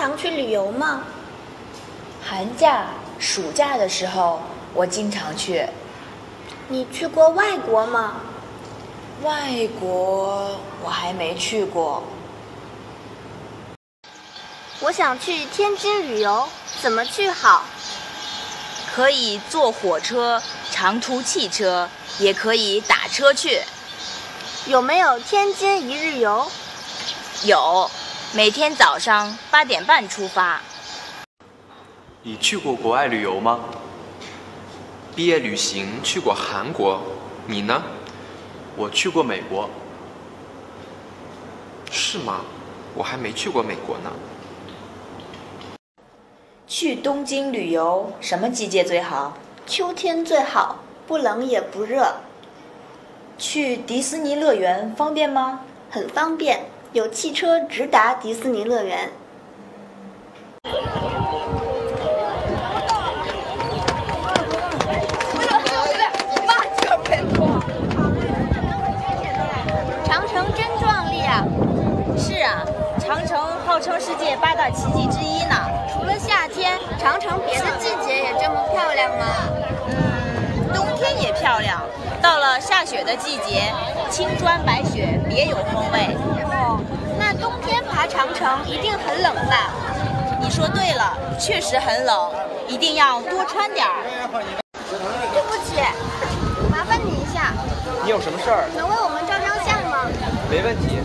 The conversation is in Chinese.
常去旅游吗？寒假、暑假的时候，我经常去。你去过外国吗？外国我还没去过。我想去天津旅游，怎么去好？可以坐火车、长途汽车，也可以打车去。有没有天津一日游？有，每天早上八点半出发。你去过国外旅游吗？毕业旅行去过韩国，你呢？我去过美国。是吗？我还没去过美国呢。去东京旅游，什么季节最好？秋天最好，不冷也不热。去迪士尼乐园方便吗？很方便，有汽车直达迪士尼乐园。长城真壮丽啊！是啊，长城号称世界八大奇迹之一呢。除了夏天，长城别的季节也这么漂亮吗？嗯，冬天也漂亮。到雪的季节，青砖白雪，别有风味。哦，那冬天爬长城一定很冷吧？你说对了，确实很冷，一定要多穿点儿。对不起，麻烦你一下。你有什么事儿？能为我们照张相吗？没问题。